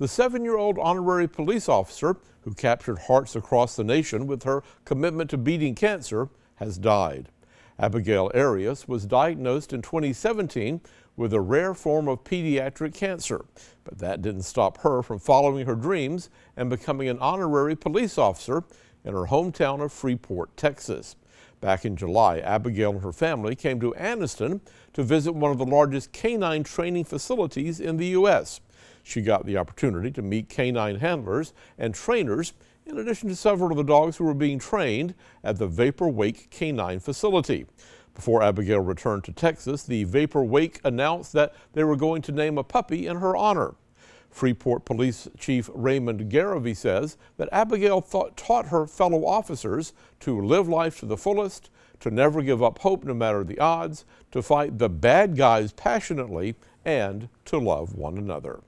The seven-year-old honorary police officer who captured hearts across the nation with her commitment to beating cancer has died. Abigail Arias was diagnosed in 2017 with a rare form of pediatric cancer, but that didn't stop her from following her dreams and becoming an honorary police officer in her hometown of Freeport, Texas. Back in July, Abigail and her family came to Anniston to visit one of the largest canine training facilities in the U.S. She got the opportunity to meet canine handlers and trainers in addition to several of the dogs who were being trained at the Vapor Wake Canine Facility. Before Abigail returned to Texas, the Vapor Wake announced that they were going to name a puppy in her honor. Freeport Police Chief Raymond Garivey says that Abigail thought, taught her fellow officers to live life to the fullest, to never give up hope no matter the odds, to fight the bad guys passionately, and to love one another.